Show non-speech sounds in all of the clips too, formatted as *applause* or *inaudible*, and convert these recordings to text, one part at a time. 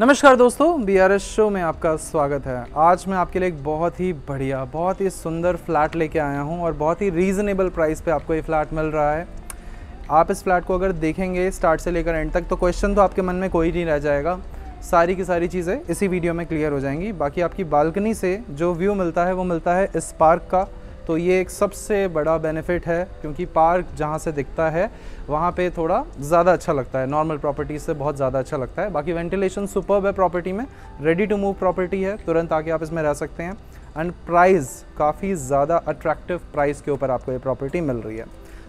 नमस्कार दोस्तों B R S show में आपका स्वागत है। आज मैं आपके लिए एक बहुत ही बढ़िया, बहुत ही सुंदर फ्लैट लेके आया हूँ और बहुत ही रीज़नेबल प्राइस पे आपको ये फ्लैट मिल रहा है। आप इस फ्लैट को अगर देखेंगे स्टार्ट से लेकर एंड तक तो क्वेश्चन तो आपके मन में कोई नहीं रह जाएगा। सारी की सारी चीज़ें इसी वीडियो में क्लियर हो जाएँगी। बाकी आपकी बालकनी से जो व्यू मिलता है, वो मिलता है इस पार्क का। तो ये एक सबसे बड़ा बेनिफिट है, क्योंकि पार्क जहाँ से दिखता है, वहाँ पे थोड़ा ज़्यादा अच्छा लगता है। नॉर्मल प्रॉपर्टी से बहुत ज़्यादा अच्छा लगता है। बाकी वेंटिलेशन सुपर है प्रॉपर्टी में। रेडी टू मूव प्रॉपर्टी है, तुरंत आके आप इसमें रह सकते हैं। एंड प्राइस काफ़ी ज़्यादा अट्रैक्टिव प्राइस के ऊपर आपको ये प्रॉपर्टी मिल रही है।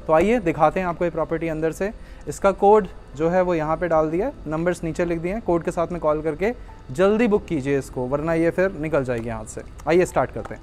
तो आइए दिखाते हैं आपको ये प्रॉपर्टी अंदर से। इसका कोड जो है वो यहाँ पे डाल दिया नंबर्स नीचे लिख दिए हैं। कोड के साथ में कॉल करके जल्दी बुक कीजिए इसको, वरना ये फिर निकल जाएगी हाथ से। आइए स्टार्ट करते हैं।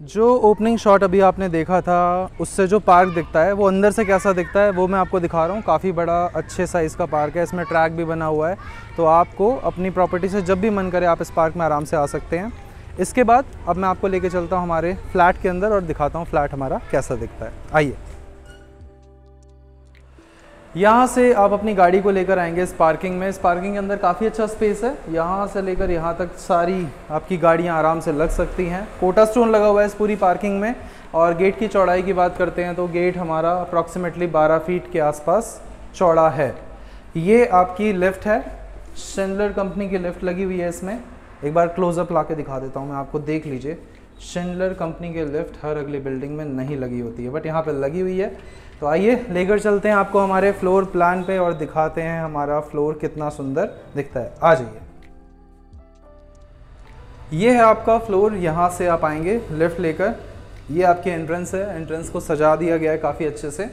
जो ओपनिंग शॉट अभी आपने देखा था, उससे जो पार्क दिखता है, वो अंदर से कैसा दिखता है, वो मैं आपको दिखा रहा हूँ। काफ़ी बड़ा, अच्छे साइज़ का पार्क है, इसमें ट्रैक भी बना हुआ है। तो आपको अपनी प्रॉपर्टी से जब भी मन करे, आप इस पार्क में आराम से आ सकते हैं। इसके बाद अब मैं आपको लेके चलता हूँ हमारे फ्लैट के अंदर और दिखाता हूँ फ्लैट हमारा कैसा दिखता है। आइए। यहाँ से आप अपनी गाड़ी को लेकर आएँगे इस पार्किंग में। इस पार्किंग के अंदर काफ़ी अच्छा स्पेस है। यहाँ से लेकर यहाँ तक सारी आपकी गाड़ियाँ आराम से लग सकती हैं। कोटा स्टोन लगा हुआ है इस पूरी पार्किंग में। और गेट की चौड़ाई की बात करते हैं तो गेट हमारा अप्रॉक्सीमेटली 12 फीट के आसपास चौड़ा है। ये आपकी लिफ्ट है। शेंडलर कंपनी की लिफ्ट लगी हुई है इसमें। एक बार क्लोजअप ला के दिखा देता हूँ, मैं आपको देख लीजिए। शेंडलर कंपनी के लिफ्ट हर अगली बिल्डिंग में नहीं लगी होती है बट यहाँ पर लगी हुई है। तो आइए, लेकर चलते हैं आपको हमारे फ्लोर प्लान पे और दिखाते हैं हमारा फ्लोर कितना सुंदर दिखता है। आ जाइए। ये है आपका फ्लोर यहाँ से आप आएँगे लिफ्ट लेकर। ये आपकी एंट्रेंस है एंट्रेंस को सजा दिया गया है काफ़ी अच्छे से।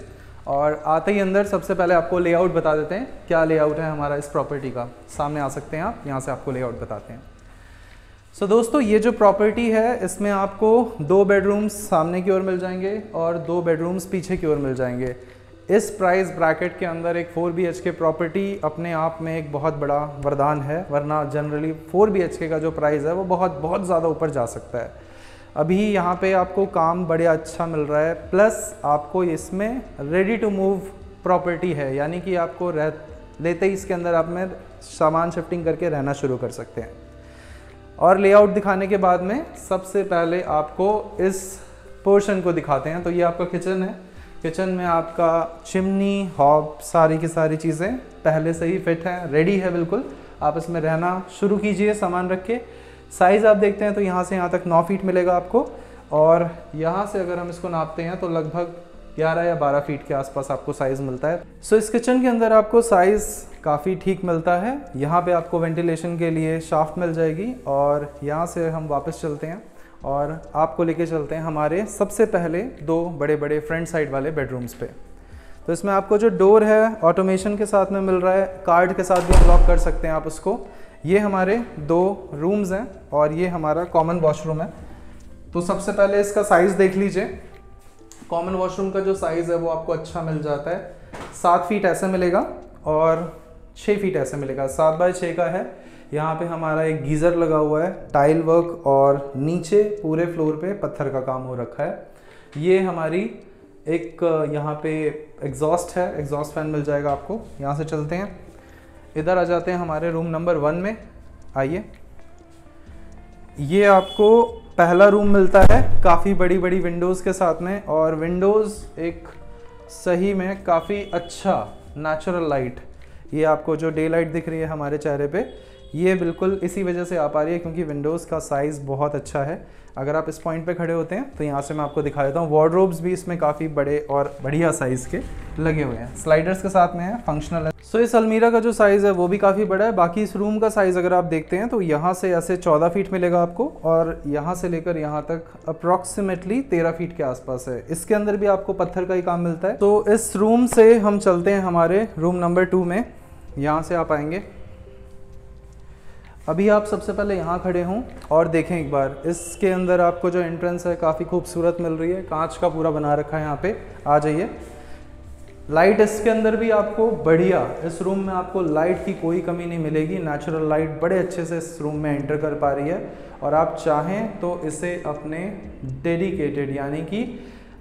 और आते ही अंदर सबसे पहले आपको लेआउट बता देते हैं। क्या लेआउट है हमारा इस प्रॉपर्टी का? सामने आ सकते हैं आप, यहाँ से आपको लेआउट बताते हैं। सो so, दोस्तों ये जो प्रॉपर्टी है इसमें आपको दो बेडरूम्स सामने की ओर मिल जाएँगे और दो बेडरूम्स पीछे की ओर मिल जाएँगे। इस प्राइस ब्रैकेट के अंदर एक 4 बी के प्रॉपर्टी अपने आप में एक बहुत बड़ा वरदान है वरना जनरली 4 बी का जो प्राइस है वो बहुत बहुत ज़्यादा ऊपर जा सकता है। अभी यहाँ पे आपको काम बड़े अच्छा मिल रहा है प्लस आपको इसमें रेडी टू मूव प्रॉपर्टी है यानी कि आपको रह लेते ही इसके अंदर आप में सामान शिफ्टिंग करके रहना शुरू कर सकते हैं। और लेआउट दिखाने के बाद में सबसे पहले आपको इस पोर्शन को दिखाते हैं। तो ये आपका किचन है। किचन में आपका चिमनी हॉब सारी की सारी चीज़ें पहले से ही फिट है रेडी है बिल्कुल। आप इसमें रहना शुरू कीजिए सामान रख के। साइज़ आप देखते हैं तो यहाँ से यहाँ तक नौ फीट मिलेगा आपको। और यहाँ से अगर हम इसको नापते हैं तो लगभग 11 या 12 फीट के आसपास आपको साइज़ मिलता है। सो so, इस किचन के अंदर आपको साइज़ काफ़ी ठीक मिलता है। यहाँ पे आपको वेंटिलेशन के लिए शाफ्ट मिल जाएगी और यहाँ से हम वापस चलते हैं और आपको लेके चलते हैं हमारे सबसे पहले दो बड़े बड़े फ्रंट साइड वाले बेडरूम्स पे। तो इसमें आपको जो डोर है ऑटोमेशन के साथ में मिल रहा है कार्ड के साथ भी अनलॉक कर सकते हैं आप उसको। ये हमारे दो रूम्स हैं और ये हमारा कॉमन वॉशरूम है। तो सबसे पहले इसका साइज़ देख लीजिए। कॉमन वॉशरूम का जो साइज़ है वो आपको अच्छा मिल जाता है। सात फीट ऐसे मिलेगा और छः फीट ऐसे मिलेगा। सात बाय छः का है। यहाँ पे हमारा एक गीज़र लगा हुआ है टाइल वर्क और नीचे पूरे फ्लोर पे पत्थर का काम हो रखा है। ये हमारी एक, यहाँ पे एग्जॉस्ट है। एग्जॉस्ट फ़ैन मिल जाएगा आपको। यहाँ से चलते हैं। इधर आ जाते हैं हमारे रूम नंबर वन में। आइए। ये आपको पहला रूम मिलता है काफ़ी बड़ी बड़ी विंडोज़ के साथ में और विंडोज़ एक सही में काफ़ी अच्छा नेचुरल लाइट ये आपको जो डे लाइट दिख रही है हमारे चेहरे पे, ये बिल्कुल इसी वजह से आ पा रही है क्योंकि विंडोज़ का साइज़ बहुत अच्छा है। अगर आप इस पॉइंट पे खड़े होते हैं तो यहाँ से मैं आपको दिखा देता हूँ। वार्ड्रोब्स भी इसमें काफ़ी बड़े और बढ़िया साइज़ के लगे हुए हैं। स्लाइडर्स के साथ में है फंक्शनल सो इस अलमीरा का जो साइज़ है, वो भी काफ़ी बड़ा है। बाकी इस रूम का साइज़ अगर आप देखते हैं तो यहाँ से ऐसे चौदह फीट मिलेगा आपको और यहाँ से लेकर यहाँ तक अप्रॉक्सीमेटली तेरह फीट के आसपास है। इसके अंदर भी आपको पत्थर का ही काम मिलता है। तो इस रूम से हम चलते हैं हमारे रूम नंबर टू में। यहाँ से आप आएँगे। अभी आप सबसे पहले यहाँ खड़े हों और देखें एक बार। इसके अंदर आपको जो एंट्रेंस है, काफ़ी खूबसूरत मिल रही है। कांच का पूरा बना रखा है यहाँ पे। आ जाइए। लाइट इसके अंदर भी आपको बढ़िया, इस रूम में आपको लाइट की कोई कमी नहीं मिलेगी। नेचुरल लाइट बड़े अच्छे से इस रूम में एंटर कर पा रही है। और आप चाहें तो इसे अपने डेडिकेटेड यानी कि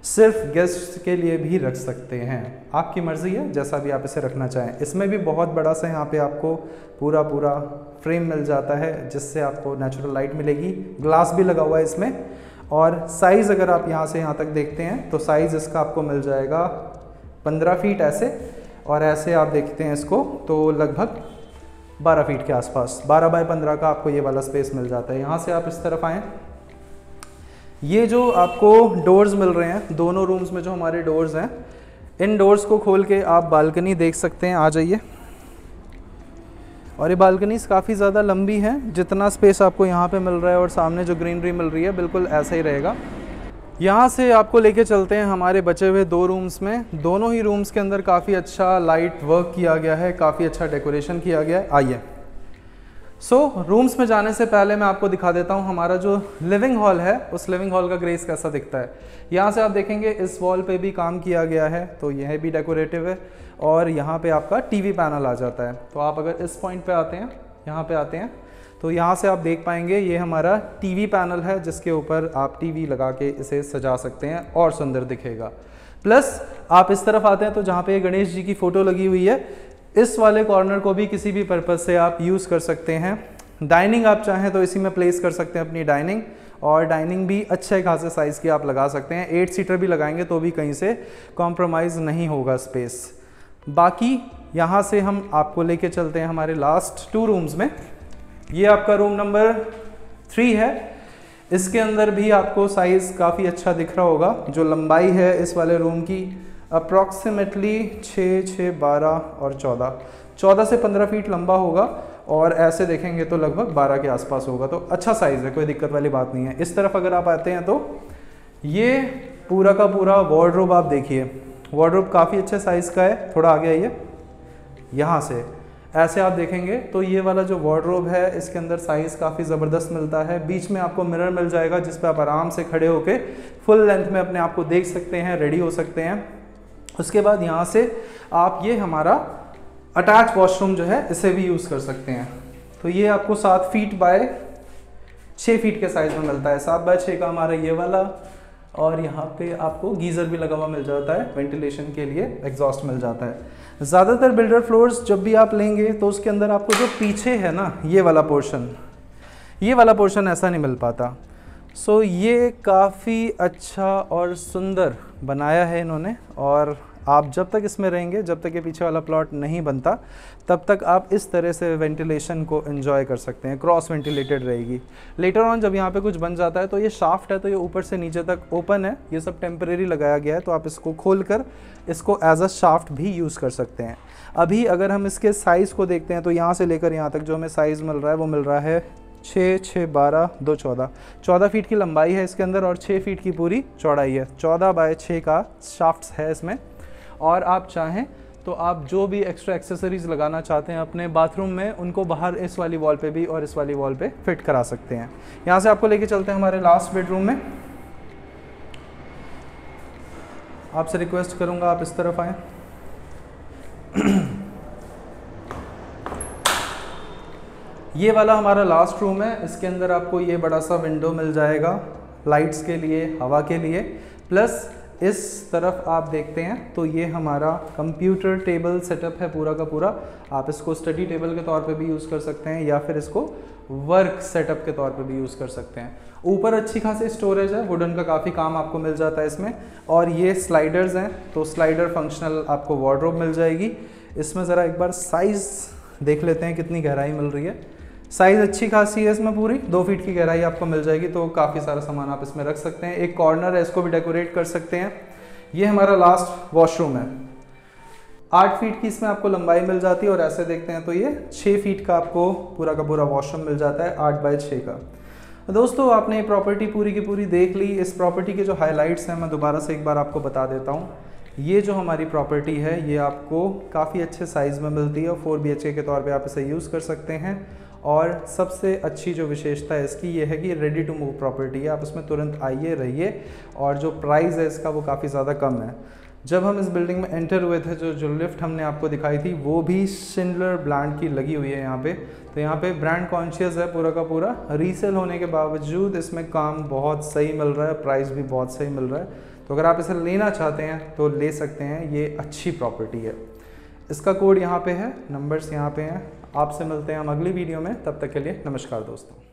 सिर्फ़ गेस्ट के लिए भी रख सकते हैं। आपकी मर्ज़ी है, जैसा भी आप इसे रखना चाहें। इसमें भी बहुत बड़ा सा यहाँ पे आपको पूरा पूरा फ्रेम मिल जाता है, जिससे आपको नेचुरल लाइट मिलेगी। ग्लास भी लगा हुआ है इसमें। और साइज़ अगर आप यहाँ से यहाँ तक देखते हैं तो साइज़ इसका आपको मिल जाएगा पंद्रह फीट ऐसे, और ऐसे आप देखते हैं इसको तो लगभग बारह फीट के आसपास, बारह बाय पंद्रह का आपको ये वाला स्पेस मिल जाता है। यहाँ से आप इस तरफ़ आएँ। ये जो आपको डोर्स मिल रहे हैं, दोनों रूम्स में जो हमारे डोर्स हैं, इन डोर्स को खोल के आप बालकनी देख सकते हैं। आ जाइए। और ये बालकनीज काफ़ी ज़्यादा लंबी है, जितना स्पेस आपको यहाँ पे मिल रहा है और सामने जो ग्रीनरी मिल रही है, बिल्कुल ऐसा ही रहेगा। यहाँ से आपको लेके चलते हैं हमारे बचे हुए दो रूम्स में। दोनों ही रूम्स के अंदर काफ़ी अच्छा लाइट वर्क किया गया है काफ़ी अच्छा डेकोरेशन किया गया है। आइए। सो so, रूम्स में जाने से पहले मैं आपको दिखा देता हूँ हमारा जो लिविंग हॉल है उस लिविंग हॉल का ग्रेस कैसा दिखता है। यहाँ से आप देखेंगे इस वॉल पे भी काम किया गया है तो यह भी डेकोरेटिव है और यहाँ पे आपका टीवी पैनल आ जाता है। तो आप अगर इस पॉइंट पे आते हैं यहाँ पे आते हैं। तो यहाँ से आप देख पाएँगे, ये हमारा टीवी पैनल है, जिसके ऊपर आप टीवी लगा के इसे सजा सकते हैं और सुंदर दिखेगा। प्लस आप इस तरफ़ आते हैं तो जहाँ पे गणेश जी की फ़ोटो लगी हुई है, इस वाले कॉर्नर को भी किसी भी पर्पज़ से आप यूज़ कर सकते हैं। डाइनिंग आप चाहें तो इसी में प्लेस कर सकते हैं अपनी डाइनिंग और डाइनिंग भी अच्छे खासे साइज़ की आप लगा सकते हैं। एट सीटर भी लगाएँगे तो भी कहीं से कॉम्प्रोमाइज़ नहीं होगा स्पेस बाकी, यहाँ से हम आपको लेके चलते हैं हमारे लास्ट टू रूम्स में। ये आपका रूम नंबर थ्री है। इसके अंदर भी आपको साइज़ काफ़ी अच्छा दिख रहा होगा, जो लंबाई है इस वाले रूम की अप्रॉक्सीमेटली छः छः बारह और चौदह। चौदह से पंद्रह फीट लंबा होगा और ऐसे देखेंगे तो लगभग बारह के आसपास होगा। तो अच्छा साइज़ है, कोई दिक्कत वाली बात नहीं है। इस तरफ़ अगर आप आते हैं तो ये पूरा का पूरा वार्ड्रोब आप देखिए। वार्ड्रोब काफ़ी अच्छे साइज़ का है। थोड़ा आगे आइए। यहाँ से। ऐसे आप देखेंगे तो ये वाला जो वार्ड्रोब है, इसके अंदर साइज़ काफ़ी ज़बरदस्त मिलता है। बीच में आपको मिरर मिल जाएगा, जिस पर आप आराम से खड़े होके फुल लेंथ में अपने आप को देख सकते हैं रेडी हो सकते हैं। उसके बाद यहाँ से आप ये हमारा अटैच वॉशरूम जो है, इसे भी यूज़ कर सकते हैं। तो ये आपको सात फीट बाय छः फीट के साइज़ में मिलता है। सात बाय छः का हमारा ये वाला, और यहाँ पे आपको गीज़र भी लगा हुआ मिल जाता है। वेंटिलेशन के लिए एग्जॉस्ट मिल जाता है। ज़्यादातर बिल्डर फ्लोर्स जब भी आप लेंगे तो उसके अंदर आपको जो पीछे है ना ये वाला पोर्शन ये वाला पोर्शन ऐसा नहीं मिल पाता। सो so, ये काफ़ी अच्छा और सुंदर बनाया है इन्होंने और आप जब तक इसमें रहेंगे, जब तक ये पीछे वाला प्लॉट नहीं बनता, तब तक आप इस तरह से वेंटिलेशन को एंजॉय कर सकते हैं। क्रॉस वेंटिलेटेड रहेगी। लेटर ऑन जब यहाँ पे कुछ बन जाता है तो ये शाफ्ट है तो ये ऊपर से नीचे तक ओपन है। ये सब टेम्परेरी लगाया गया है तो आप इसको खोल कर इसको एज अ शाफ्ट भी यूज़ कर सकते हैं। अभी अगर हम इसके साइज़ को देखते हैं तो यहाँ से लेकर यहाँ तक जो हमें साइज़ मिल रहा है, वो मिल रहा है छः छः, बारह, दो चौदह। चौदह फीट की लंबाई है इसके अंदर और छः फीट की पूरी चौड़ाई है। चौदह बाय छः का शाफ्ट है इसमें। और आप चाहें तो आप जो भी एक्स्ट्रा एक्सेसरीज़ लगाना चाहते हैं अपने बाथरूम में, उनको बाहर इस वाली वॉल पे भी और इस वाली वॉल पे फिट करा सकते हैं। यहाँ से आपको लेके चलते हैं हमारे लास्ट बेडरूम में। आपसे रिक्वेस्ट करूँगा आप इस तरफ़ आएँ। *clears throat* ये वाला हमारा लास्ट रूम है। इसके अंदर आपको ये बड़ा सा विंडो मिल जाएगा। लाइट्स के लिए, हवा के लिए। प्लस इस तरफ़ आप देखते हैं तो ये हमारा कंप्यूटर टेबल सेटअप है पूरा का पूरा। आप इसको स्टडी टेबल के तौर पे भी यूज़ कर सकते हैं या फिर इसको वर्क सेटअप के तौर पे भी यूज़ कर सकते हैं। ऊपर अच्छी खासी स्टोरेज है वुडन का काफ़ी काम आपको मिल जाता है इसमें। और ये स्लाइडर्स हैं तो स्लाइडर फंक्शनल आपको वार्ड्रोब मिल जाएगी। इसमें ज़रा एक बार साइज़ देख लेते हैं कितनी गहराई मिल रही है। साइज़ अच्छी खासी है इसमें पूरी। दो फीट की गहराई आपको मिल जाएगी तो काफ़ी सारा सामान आप इसमें रख सकते हैं। एक कॉर्नर है, इसको भी डेकोरेट कर सकते हैं। ये हमारा लास्ट वॉशरूम है। आठ फीट की इसमें आपको लंबाई मिल जाती है और ऐसे देखते हैं तो ये छः फीट का आपको पूरा का पूरा वॉशरूम मिल जाता है, आठ बाय छः का। दोस्तों, आपने ये प्रॉपर्टी पूरी की पूरी देख ली। इस प्रॉपर्टी के जो हाईलाइट्स हैं, मैं दोबारा से एक बार आपको बता देता हूँ। ये जो हमारी प्रॉपर्टी है, ये आपको काफ़ी अच्छे साइज़ में मिलती है और फोर बी के तौर पर आप इसे यूज़ कर सकते हैं। और सबसे अच्छी जो विशेषता है इसकी ये है कि रेडी टू मूव प्रॉपर्टी है। आप इसमें तुरंत आइए, रहिए और जो प्राइस है इसका वो काफ़ी ज़्यादा कम है। जब हम इस बिल्डिंग में एंटर हुए थे, जो जो लिफ्ट हमने आपको दिखाई थी, वो भी शिंडलर ब्रांड की लगी हुई है यहाँ पे। तो यहाँ पे ब्रांड कॉन्शियस है पूरा का पूरा। रीसेल होने के बावजूद इसमें काम बहुत सही मिल रहा है प्राइस भी बहुत सही मिल रहा है। तो अगर आप इसे लेना चाहते हैं तो ले सकते हैं। ये अच्छी प्रॉपर्टी है। इसका कोड यहाँ पे है नंबर्स यहाँ पे हैं। आपसे मिलते हैं हम अगली वीडियो में, तब तक के लिए नमस्कार दोस्तों।